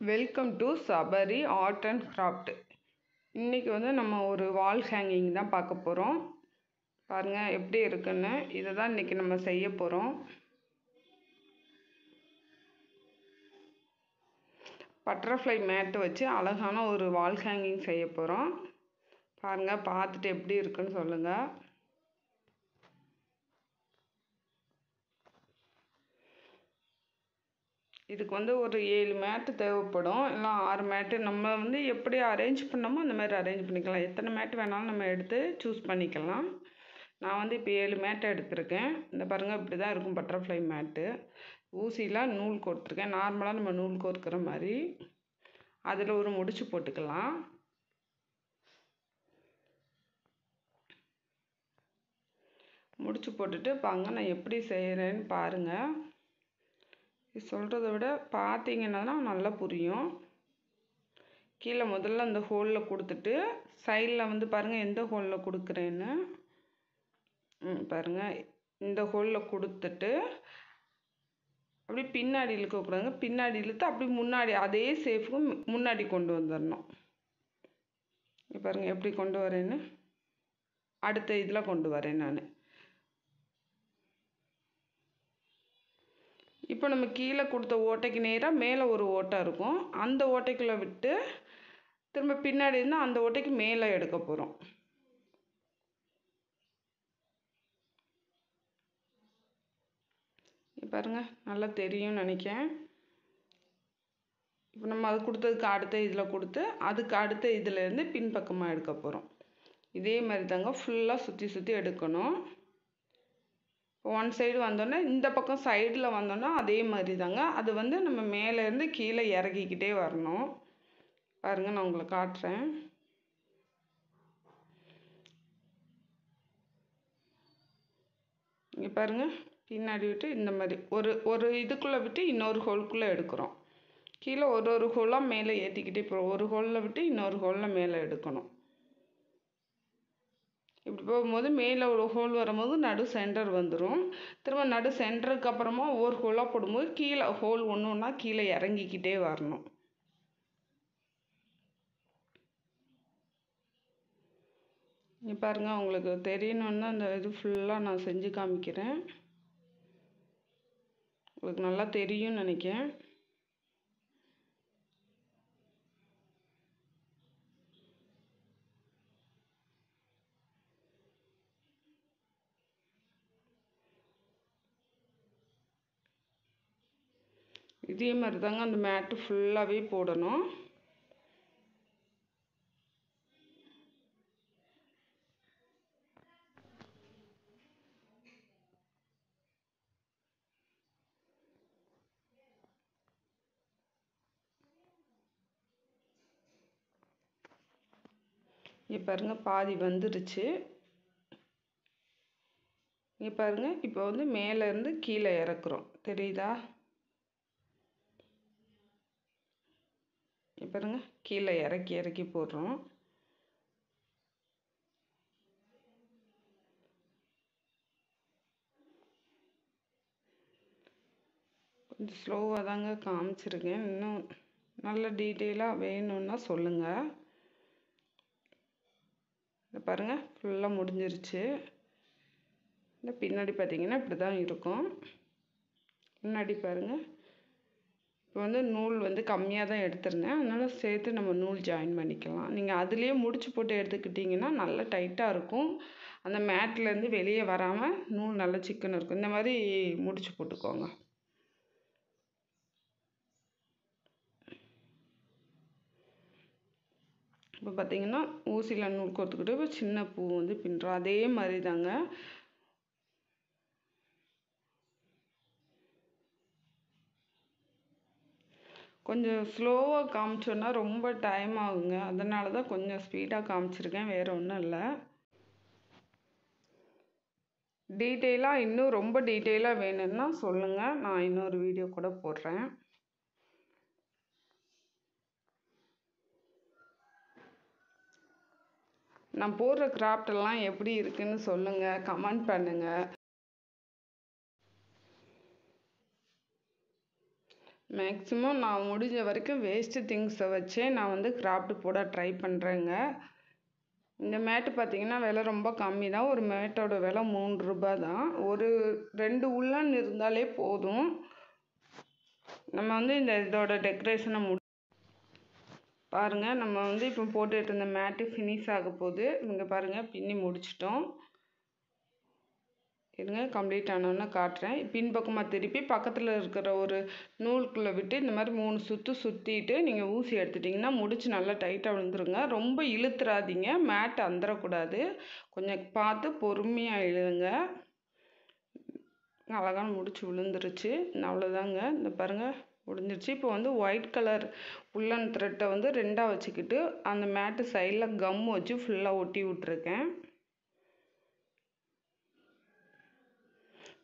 Welcome to Sabari art and craft இன்றைக்கி வந்து நம்ம ஒரு வால் ஹேங்கிங் தான் பார்க்க போகிறோம் பாருங்கள் எப்படி இருக்குன்னு. இதை தான் இன்றைக்கி நம்ம செய்ய போகிறோம் பட்டர்ஃப்ளை மேட்டு வச்சு அழகான ஒரு வால் ஹேங்கிங் செய்ய போகிறோம் பாருங்கள் பார்த்துட்டு எப்படி இருக்குன்னு சொல்லுங்கள் இதுக்கு வந்து ஒரு ஏழு மேட்டு தேவைப்படும். இல்லை ஆறு மேட்டு நம்ம வந்து எப்படி அரேஞ்ச் பண்ணோமோ அந்த மாதிரி அரேஞ்ச் பண்ணிக்கலாம். எத்தனை மேட்டு வேணாலும் நம்ம எடுத்து சூஸ் பண்ணிக்கலாம். நான் வந்து இப்போ ஏழு மேட்டை எடுத்திருக்கேன். இந்த பாருங்கள் இப்படி தான் இருக்கும் பட்டர்ஃப்ளை மேட்டு ஊசியில் நூல் கோர்த்துருக்கேன். நார்மலாக நம்ம நூல் கோர்க்குற மாதிரி. அதில் ஒரு முடிச்சு போட்டுக்கலாம். முடிச்சு போட்டுட்டு பாங்க நான் எப்படி செய்கிறேன்னு பாருங்கள் சொல்கிறத விட பார்த்தீங்கன்னா நல்லா புரியும். கீழே முதல்ல அந்த ஹோலில் கொடுத்துட்டு சைடில் வந்து பாருங்கள் எந்த ஹோலில் கொடுக்குறேன்னு. பாருங்கள் இந்த ஹோலில் கொடுத்துட்டு அப்படி பின்னாடி இழுக்கக்கூடாதுங்க பின்னாடி இழுத்து அப்படி முன்னாடி அதே சேஃபுக்கும் முன்னாடி கொண்டு வந்துடணும் பாருங்கள் எப்படி கொண்டு வரேன்னு? அடுத்த இதில் கொண்டு வரேன் நான். இப்போ நம்ம கீழே கொடுத்த ஓட்டைக்கு நேராக மேலே ஒரு ஓட்டை இருக்கும். அந்த ஓட்டைக்குள்ளே விட்டு திரும்ப பின்னாடி இருந்தால் அந்த ஓட்டைக்கு மேலே எடுக்க போகிறோம். பாருங்கள் நல்லா தெரியும்னு நினைக்கிறேன். இப்போ நம்ம அது கொடுத்ததுக்கு அடுத்த இதில் கொடுத்து அதுக்கு அடுத்த இதிலேருந்து பின்பக்கமாக எடுக்க போகிறோம். இதே மாதிரி தாங்க ஃபுல்லாக சுற்றி சுற்றி எடுக்கணும். ஒன் சைடு வந்தோடனே இந்த பக்கம் சைடில் வந்தோன்னா அதே மாதிரி தாங்க அது வந்து நம்ம மேலேருந்து கீழே இறக்கிக்கிட்டே வரணும். பாருங்கள் நான் உங்களை காட்டுறேன். இங்கே பாருங்கள் பின்னாடி விட்டு இந்த மாதிரி. ஒரு ஒரு இதுக்குள்ளே விட்டு இன்னொரு ஹோல்குள்ளே எடுக்கிறோம். கீழே ஒரு ஒரு ஹோலாக மேலே ஏற்றிக்கிட்டே போகிறோம் ஒரு ஹோலில் விட்டு இன்னொரு ஹோலில் மேலே எடுக்கணும். இப்படி போகும்போது மேலே ஒரு ஹோல் வரும்போது நடு சென்டர் வந்துடும் திரும்ப நடு சென்டருக்கு அப்புறமா ஒவ்வொரு ஹோலாக போடும்போது கீழே ஹோல் ஒன்று ஒன்றா கீழே இறங்கிக்கிட்டே வரணும். இங்கே பாருங்கள் உங்களுக்கு தெரியணுன்னா அந்த இது ஃபுல்லாக நான் செஞ்சு காமிக்கிறேன். உங்களுக்கு நல்லா தெரியும்னு நினைக்கிறேன். இதே மாதிரி தாங்க அந்த மேட்டு ஃபுல்லாகவே போடணும். இங்கே பாருங்கள் பாதி வந்துருச்சு. இங்கே பாருங்கள் இப்போ வந்து மேலேருந்து கீழே இறக்குறோம். தெரியுதா? பாருங்க. பாருங்கள் கீழே இறக்கி இறக்கி போடுறோம். கொஞ்சம் ஸ்லோவாக தாங்க காமிச்சிருக்கேன். இன்னும் நல்ல டீட்டெயிலாக வேணும்னா சொல்லுங்கள் இதை பாருங்கள் ஃபுல்லாக முடிஞ்சிருச்சு. இந்த பின்னாடி பார்த்தீங்கன்னா இப்படி தான் இருக்கும். முன்னாடி பாருங்கள் இப்போ வந்து நூல் வந்து கம்மியாக தான் எடுத்திருந்தேன். அதனால் சேர்த்து நம்ம நூல் ஜாயின் பண்ணிக்கலாம். நீங்கள் அதுலேயே முடிச்சு போட்டு எடுத்துக்கிட்டிங்கன்னா நல்லா டைட்டாக இருக்கும். அந்த மேட்லேருந்து வெளியே வராமல் நூல் நல்லா சிக்கன் இருக்கும். இந்த மாதிரி முடிச்சு போட்டுக்கோங்க. இப்போ பார்த்தீங்கன்னா ஊசியில் நூல் கோர்த்துக்கிட்டு இப்போ சின்ன பூ வந்து பின்னுறோம். அதே மாதிரி தாங்க கொஞ்சம் ஸ்லோவாக காமிச்சோன்னா ரொம்ப டைம் ஆகுங்க. அதனால தான் கொஞ்சம் ஸ்பீடாக காமிச்சிருக்கேன். வேறு ஒன்றும் இல்லை. டீட்டெயிலாக இன்னும் ரொம்ப டீட்டெயிலாக வேணும்னா சொல்லுங்கள் நான் இன்னொரு வீடியோ கூட போடுறேன். நான் போடுற கிராஃப்டெல்லாம் எப்படி இருக்குன்னு சொல்லுங்கள் கமெண்ட் பண்ணுங்கள் மேக்ஸிமம் நான் முடிஞ்ச வரைக்கும் வேஸ்ட்டு திங்ஸை வச்சே நான் வந்து கிராஃப்ட் போட ட்ரை பண்ணுறேங்க இந்த மேட்டு பார்த்தீங்கன்னா விலை ரொம்ப கம்மி தான். ஒரு மேட்டோட விலை மூணு ரூபா தான். ஒரு ரெண்டு உள்ளன் இருந்தாலே போதும். நம்ம வந்து இந்த இதோட டெக்கரேஷனை முடி பாருங்கள் நம்ம வந்து இப்போ போட்டுகிட்டு இருந்த மேட்டு ஃபினிஷ் ஆக போகுது. இங்கே பாருங்கள் பின்னி முடிச்சிட்டோம். இருங்க கம்ப்ளீட் ஆனோன்னு காட்டுறேன். பின்பக்கமாக திருப்பி பக்கத்தில் இருக்கிற ஒரு நூலுக்குள்ளே விட்டு இந்த மாதிரி மூணு சுற்று சுற்றிட்டு நீங்கள் ஊசி எடுத்துட்டிங்கன்னா முடிச்சு நல்லா டைட்டாக விழுந்துருங்க. ரொம்ப இழுத்துறாதீங்க. மேட் அந்தரக்கூடாது. கொஞ்சம் பார்த்து பொறுமையாக இழுங்க. அழகான முடிச்சு விழுந்துருச்சு. அவ்வளோதாங்க இந்த பாருங்கள் முடிஞ்சிருச்சு. இப்போ வந்து ஒயிட் கலர் உள்ளன் த்ரெட்டை வந்து ரெண்டாக வச்சுக்கிட்டு அந்த மேட்டு சைடில் கம் வச்சு ஃபுல்லாக ஒட்டி விட்ருக்கேன்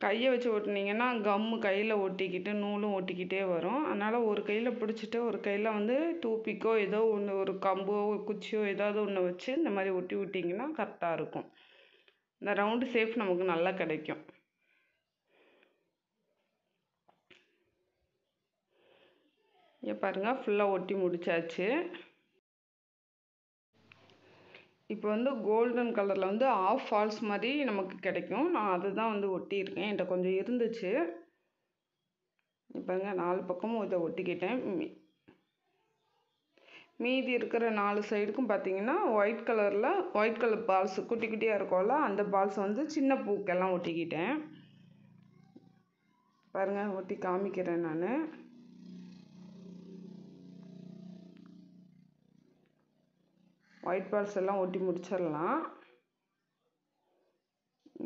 கையை வச்சு ஒட்டினீங்கன்னா கம்மு கையில் ஒட்டிக்கிட்டு நூலும் ஒட்டிக்கிட்டே வரும். அதனால் ஒரு கையில் பிடிச்சிட்டு ஒரு கையில் வந்து டூப்பிக்கோ ஏதோ ஒன்று ஒரு கம்போ குச்சியோ ஏதாவது ஒன்று வச்சு இந்த மாதிரி ஒட்டி விட்டிங்கன்னா கரெக்டாக இருக்கும். இந்த ரவுண்டு சேஃப் நமக்கு நல்லா கிடைக்கும். இங்கே பாருங்கள் ஃபுல்லாக ஒட்டி முடிச்சாச்சு. இப்போ வந்து கோல்டன் கலரில் வந்து ஆஃப் ஃபால்ஸ் மாதிரி நமக்கு கிடைக்கும். நான் அதுதான் வந்து ஒட்டியிருக்கேன். என்கிட்ட கொஞ்சம் இருந்துச்சு. பாருங்க நாலு பக்கமும் இதை ஒட்டிக்கிட்டேன். மீதி இருக்கிற நாலு சைடுக்கும் பார்த்தீங்கன்னா ஒயிட் கலரில் ஒயிட் கலர் பால்ஸ் குட்டி குட்டியாக இருக்கும்ல அந்த பால்ஸ் வந்து சின்ன பூக்கெல்லாம் ஒட்டிக்கிட்டேன். பாருங்கள் ஒட்டி காமிக்கிறேன் நான். ஒயிட் பால்ஸ் எல்லாம் ஒட்டி முடிச்சிடலாம்.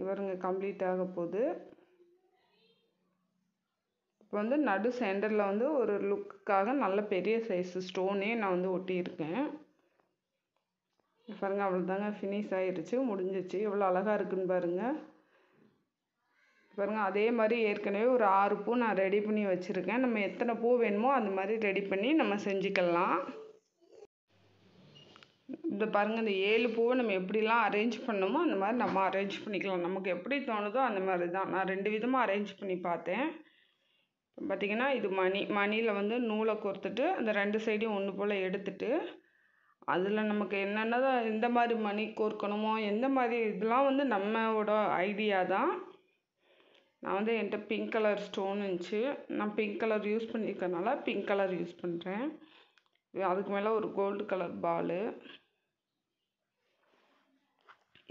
இவருங்க கம்ப்ளீட் ஆக போகுது. இப்போ வந்து நடு சென்டரில் வந்து ஒரு லுக்குக்காக நல்ல பெரிய சைஸ் ஸ்டோனே நான் வந்து ஒட்டியிருக்கேன். பாருங்கள் அவ்வளோதாங்க ஃபினிஷ் ஆகிருச்சு முடிஞ்சிச்சு. எவ்வளோ அழகாக இருக்குன்னு பாருங்கள் பாருங்கள் அதே மாதிரி ஏற்கனவே ஒரு ஆறு பூ நான் ரெடி பண்ணி வச்சுருக்கேன். நம்ம எத்தனை பூ வேணுமோ அந்த மாதிரி ரெடி பண்ணி நம்ம செஞ்சுக்கலாம். இந்த பாருங்கள் இந்த ஏழு பூவை நம்ம எப்படிலாம் அரேஞ்ச் பண்ணணுமோ அந்த மாதிரி நம்ம அரேஞ்ச் பண்ணிக்கலாம். நமக்கு எப்படி தோணுதோ அந்த மாதிரி தான். நான் ரெண்டு விதமாக அரேஞ்ச் பண்ணி பார்த்தேன். பார்த்திங்கன்னா இது மணி மணியில் வந்து நூலை கோர்த்துட்டு அந்த ரெண்டு சைடையும் ஒன்று போல் எடுத்துட்டு அதில் நமக்கு என்னென்ன எந்த மாதிரி மணி கோர்க்கணுமோ எந்த மாதிரி இதெல்லாம் வந்து நம்மளோட ஐடியா தான். நான் வந்து என்கிட்ட பிங்க் கலர் ஸ்டோன் இருந்துச்சு. நான் பிங்க் கலர் யூஸ் பண்ணியிருக்கனால பிங்க் கலர் யூஸ் பண்ணுறேன் அதுக்கு மேலே ஒரு கோல்டு கலர் பாலு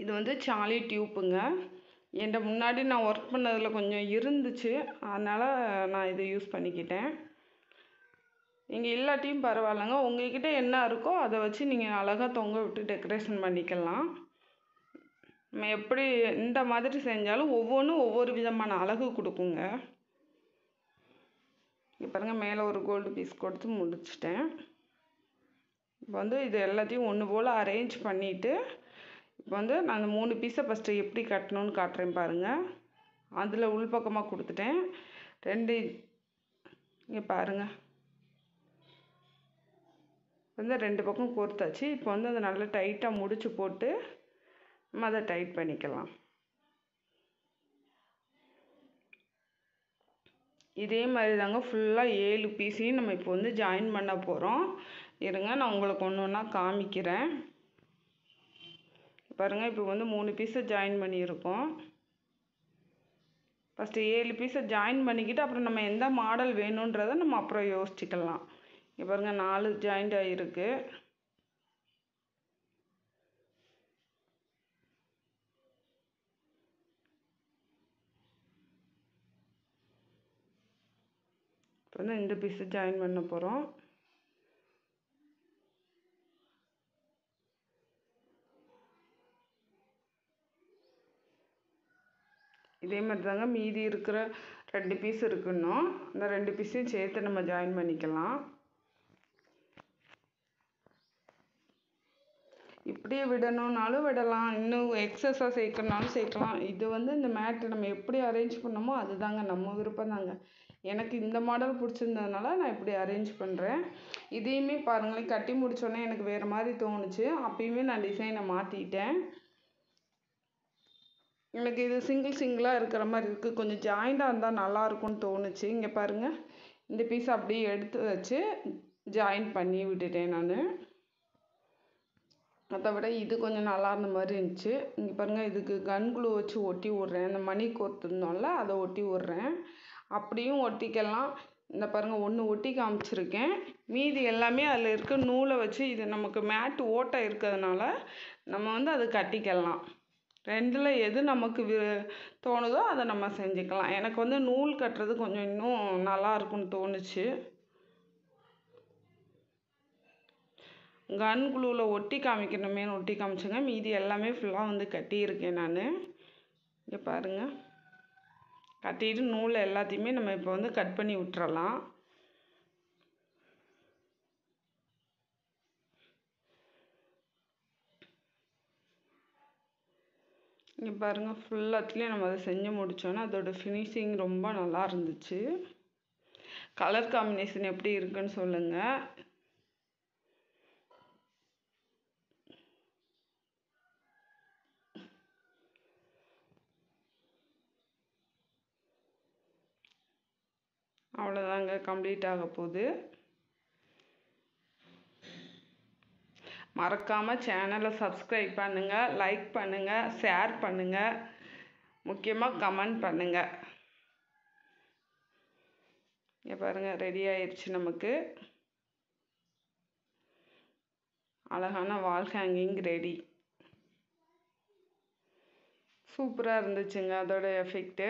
இது வந்து சாலி டியூப்புங்க. என்கிட்ட முன்னாடி நான் ஒர்க் பண்ணதில் கொஞ்சம் இருந்துச்சு. அதனால் நான் இதை யூஸ் பண்ணிக்கிட்டேன். நீங்கள் இல்லாட்டியும் பரவாயில்லைங்க. உங்கள்கிட்ட என்ன இருக்கோ அதை வச்சு நீங்கள் அழகாக தொங்க விட்டு டெக்கரேஷன் பண்ணிக்கலாம். நம்ம எப்படி இந்த மாதிரி செஞ்சாலும் ஒவ்வொன்றும் ஒவ்வொரு விதமான அழகு கொடுக்குங்க. இங்கே பாருங்கள் மேலே ஒரு கோல்டு பீஸ் கொடுத்து முடிச்சிட்டேன். இப்போ வந்து இது எல்லாத்தையும் ஒன்று போல் அரேஞ்ச் பண்ணிவிட்டு இப்போ வந்து நான் அந்த மூணு பீஸை ஃபஸ்ட்டு எப்படி கட்டணும்னு காட்டுறேன் பாருங்கள் அதில் உள்பக்கமாக கொடுத்துட்டேன். ரெண்டு இங்கே பாருங்கள் வந்து ரெண்டு பக்கம் கோர்த்தாச்சு. இப்போ வந்து அதை நல்லா டைட்டாக முடிச்சு போட்டு நம்ம அதை டைட் பண்ணிக்கலாம். இதே மாதிரி தாங்க ஃபுல்லாக ஏழு பீஸையும் நம்ம இப்போ வந்து ஜாயின் பண்ண போகிறோம் இருங்க நான் உங்களுக்கு ஒன்று ஒன்றா காமிக்கிறேன். பாருங்கள் இப்போ வந்து மூணு பீஸை ஜாயின் பண்ணியிருக்கோம். ஃபஸ்ட்டு ஏழு பீஸை ஜாயின் பண்ணிக்கிட்டு அப்புறம் நம்ம எந்த மாடல் வேணுன்றதை நம்ம அப்புறம் யோசிச்சுக்கலாம். இங்கே பாருங்கள் நாலு ஜாயிண்ட் ஆகிருக்கு இப்போ வந்து இந்த பீஸை ஜாயின் பண்ண போகிறோம் இதே மாதிரி தாங்க மீதி இருக்கிற ரெண்டு பீஸ் இருக்குன்னா அந்த ரெண்டு பீஸையும் சேர்த்து நம்ம ஜாயின் பண்ணிக்கலாம். இப்படியே விடணுன்னாலும் விடலாம். இன்னும் எக்ஸஸாக சேர்க்கணுனாலும் சேர்க்கலாம். இது வந்து இந்த மேட்டு நம்ம எப்படி அரேஞ்ச் பண்ணோமோ அதுதாங்க நம்ம விருப்பம் தாங்க எனக்கு இந்த மாடல் பிடிச்சிருந்ததுனால நான் இப்படி அரேஞ்ச் பண்ணுறேன் இதையுமே பாருங்களேன் கட்டி முடிச்சோடனே எனக்கு வேறு மாதிரி தோணுச்சு. அப்பயுமே நான் டிசைனை மாற்றிட்டேன் எனக்கு இது சிங்கிள் சிங்கிளாக இருக்கிற மாதிரி இருக்குது கொஞ்சம் ஜாயிண்டாக இருந்தால் நல்லாயிருக்கும்னு தோணுச்சு. இங்கே பாருங்கள் இந்த பீஸ் அப்படியே எடுத்து வச்சு ஜாயின் பண்ணி விட்டுட்டேன் நான். அதை விட இது கொஞ்சம் நல்லா இருந்த மாதிரி இருந்துச்சு. இங்கே பாருங்கள் இதுக்கு கன் குளூ வச்சு ஒட்டி விட்றேன். இந்த மணி கோர்த்துருந்தோம்ல அதை ஒட்டி விட்றேன். அப்படியும் ஒட்டிக்கலாம். இந்த பாருங்கள் ஒன்று ஒட்டி காமிச்சிருக்கேன். மீதி எல்லாமே அதில் இருக்க நூலை வச்சு இது நமக்கு மேட்டு ஓட்டை இருக்கிறதுனால நம்ம வந்து அது கட்டிக்கலாம். ரெண்டில் எது நமக்கு வி தோணுதோ அதை நம்ம செஞ்சுக்கலாம். எனக்கு வந்து நூல் கட்டுறது கொஞ்சம் இன்னும் நல்லா இருக்கும்னு தோணுச்சு. கன் குழுவில் ஒட்டி காமிக்கணுமேனு ஒட்டி காமிச்சேங்க. மீதி எல்லாமே ஃபுல்லாக வந்து கட்டியிருக்கேன் நான். இங்கே பாருங்கள் கட்டிட்டு நூல் எல்லாத்தையுமே நம்ம இப்போ வந்து கட் பண்ணி விட்டுறலாம். இங்கே பாருங்கள் ஃபுல்லாத்துலேயும் நம்ம அதை செஞ்சு முடித்தோன்னா அதோட ஃபினிஷிங் ரொம்ப நல்லா இருந்துச்சு. கலர் காம்பினேஷன் எப்படி இருக்குன்னு சொல்லுங்கள் அவ்வளோதாங்க கம்ப்ளீட் ஆக போகுது. மறக்காமல் சேனலை சப்ஸ்கிரைப் பண்ணுங்கள் லைக் பண்ணுங்கள் ஷேர் பண்ணுங்கள் முக்கியமாக கமெண்ட் பண்ணுங்கள் இங்கே பாருங்கள் ரெடி ஆயிடுச்சு நமக்கு. அழகான வால் ஹேங்கிங் ரெடி சூப்பராக இருந்துச்சுங்க அதோட எஃபெக்ட்டு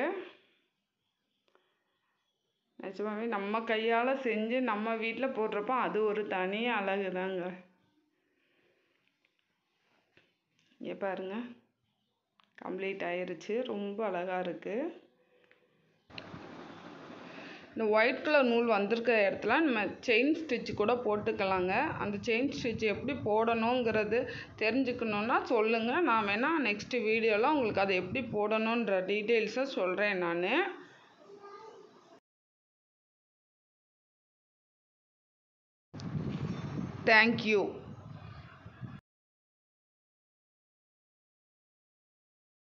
நிஜமாவே நம்ம கையால் செஞ்சு நம்ம வீட்டில் போடுறப்போ அது ஒரு தனி அழகு தாங்க பாருங்க. கம்ப்ளீட் ஆயிருச்சு. ரொம்ப அழகாக இருக்குது இந்த ஒயிட் கலர் நூல் வந்திருக்க இடத்துல நம்ம செயின் ஸ்டிச் கூட போட்டுக்கலாங்க. அந்த செயின் ஸ்டிச் எப்படி போடணுங்கிறது தெரிஞ்சுக்கணுன்னா சொல்லுங்கள் நான் வேணால் நெக்ஸ்ட் வீடியோவில் உங்களுக்கு அதை எப்படி போடணுன்ற டீட்டெயில்ஸை சொல்கிறேன் நான். தேங்க்யூ